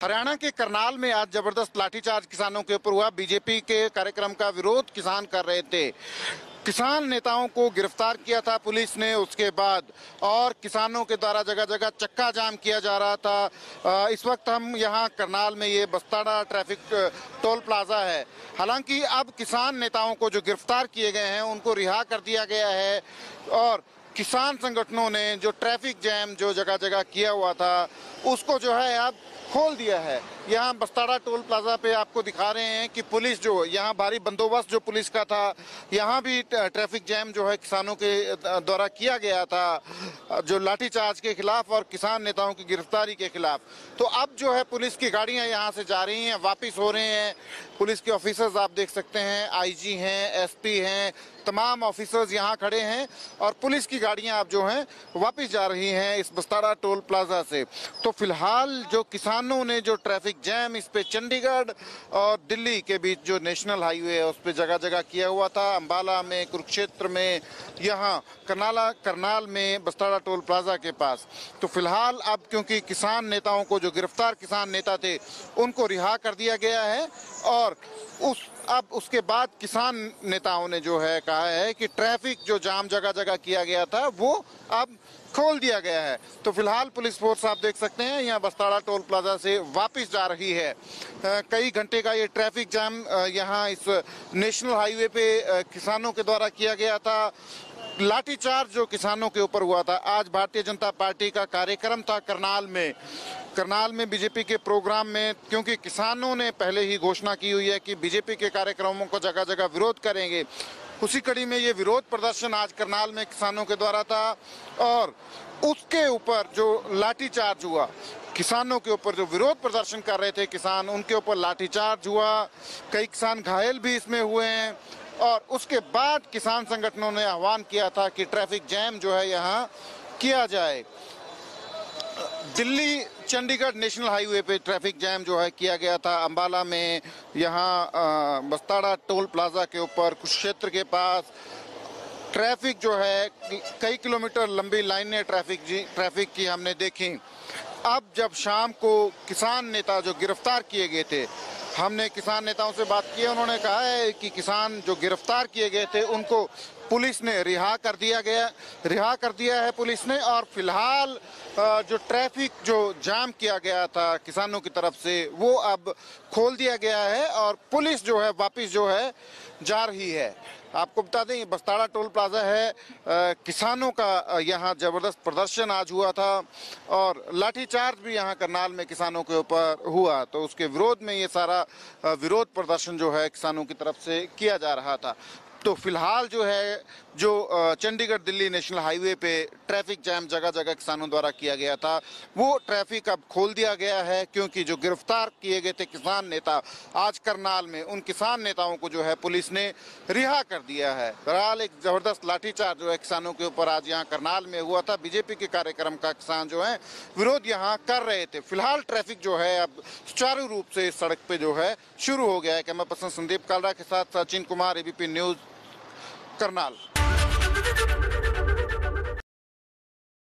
हरियाणा के करनाल में आज ज़बरदस्त लाठीचार्ज किसानों के ऊपर हुआ। बीजेपी के कार्यक्रम का विरोध किसान कर रहे थे। किसान नेताओं को गिरफ़्तार किया था पुलिस ने उसके बाद, और किसानों के द्वारा जगह जगह चक्का जाम किया जा रहा था। इस वक्त हम यहाँ करनाल में ये बस्ताड़ा ट्रैफ़िक टोल प्लाजा है। हालाँकि अब किसान नेताओं को जो गिरफ़्तार किए गए हैं, उनको रिहा कर दिया गया है, और किसान संगठनों ने जो ट्रैफ़िक जैम जो जगह जगह किया हुआ था, उसको जो है अब खोल दिया है। यहाँ बस्ताड़ा टोल प्लाजा पे आपको दिखा रहे हैं कि पुलिस जो, यहाँ भारी बंदोबस्त जो पुलिस का था, यहाँ भी ट्रैफ़िक जैम जो है किसानों के द्वारा किया गया था जो लाठीचार्ज के खिलाफ और किसान नेताओं की गिरफ्तारी के खिलाफ। तो अब जो है पुलिस की गाड़ियाँ यहाँ से जा रही हैं, वापिस हो रहे हैं। पुलिस के ऑफिसर्स आप देख सकते हैं, आईजी हैं, एसपी हैं, तमाम ऑफिसर्स यहाँ खड़े हैं और पुलिस की गाड़ियाँ अब जो हैं वापिस जा रही हैं इस बस्तारा टोल प्लाजा से। तो फ़िलहाल जो किसानों ने जो ट्रैफ़िक जैम, इस पे चंडीगढ़ और दिल्ली के बीच जो नेशनल हाईवे है, उस पर जगह जगह किया हुआ था। अम्बाला में, कुरुक्षेत्र में, यहाँ करनाला करनाल में बस्ताड़ा टोल प्लाजा के पास। तो फ़िलहाल अब क्योंकि किसान नेताओं को, जो गिरफ़्तार किसान नेता थे, उनको रिहा कर दिया गया है और उस, अब उसके बाद किसान नेताओं ने जो है कहा है कि ट्रैफ़िक जो जाम जगह जगह किया गया था, वो अब खोल दिया गया है। तो फ़िलहाल पुलिस फोर्स आप देख सकते हैं, यहाँ बस्ताड़ा टोल प्लाजा से वापस जा रही है। कई घंटे का ये ट्रैफ़िक जाम यहाँ इस नेशनल हाईवे पे किसानों के द्वारा किया गया था। लाठीचार्ज जो किसानों के ऊपर हुआ था, आज भारतीय जनता पार्टी का कार्यक्रम था करनाल में। करनाल में बीजेपी के प्रोग्राम में, क्योंकि किसानों ने पहले ही घोषणा की हुई है कि बीजेपी के कार्यक्रमों को जगह जगह विरोध करेंगे। उसी कड़ी में ये विरोध प्रदर्शन आज करनाल में किसानों के द्वारा था और उसके ऊपर जो लाठीचार्ज हुआ किसानों के ऊपर जो विरोध प्रदर्शन कर रहे थे, किसान, उनके ऊपर लाठीचार्ज हुआ, कई किसान घायल भी इसमें हुए हैं, और उसके बाद किसान संगठनों ने आह्वान किया था कि ट्रैफ़िक जैम जो है यहाँ किया जाए। दिल्ली चंडीगढ़ नेशनल हाईवे पे ट्रैफ़िक जैम जो है किया गया था। अंबाला में यहाँ बस्ताड़ा टोल प्लाजा के ऊपर कुछ क्षेत्र के पास ट्रैफ़िक जो है, कई किलोमीटर लंबी लाइनें ट्रैफ़िक जी, ट्रैफ़िक की हमने देखी। अब जब शाम को किसान नेता जो गिरफ़्तार किए गए थे, हमने किसान नेताओं से बात की, उन्होंने कहा है कि किसान जो गिरफ़्तार किए गए थे, उनको पुलिस ने रिहा कर दिया गया रिहा कर दिया है पुलिस ने और फ़िलहाल जो ट्रैफ़िक जो जाम किया गया था किसानों की तरफ़ से वो अब खोल दिया गया है और पुलिस जो है वापस जो है जा रही है। आपको बता दें बस्ताड़ा टोल प्लाजा है आ, किसानों का यहाँ ज़बरदस्त प्रदर्शन आज हुआ था और लाठीचार्ज भी यहाँ करनाल में किसानों के ऊपर हुआ। तो उसके विरोध में ये सारा विरोध प्रदर्शन जो है किसानों की तरफ़ से किया जा रहा था। तो फ़िलहाल जो है, जो चंडीगढ़ दिल्ली नेशनल हाईवे पे ट्रैफ़िक जैम जगह जगह किसानों द्वारा किया गया था, वो ट्रैफ़िक अब खोल दिया गया है क्योंकि जो गिरफ़्तार किए गए थे किसान नेता, आज करनाल में उन किसान नेताओं को जो है पुलिस ने रिहा कर दिया है। बहरहाल एक ज़बरदस्त लाठीचार्ज जो है किसानों के ऊपर आज यहाँ करनाल में हुआ था। बीजेपी के कार्यक्रम का किसान जो है, विरोध यहाँ कर रहे थे। फ़िलहाल ट्रैफ़िक जो है अब सुचारू रूप से इस सड़क पे जो है शुरू हो गया है। कैमरा पर्सन संदीप कालरा के साथ सचिन कुमार, एबीपी न्यूज़ करनाल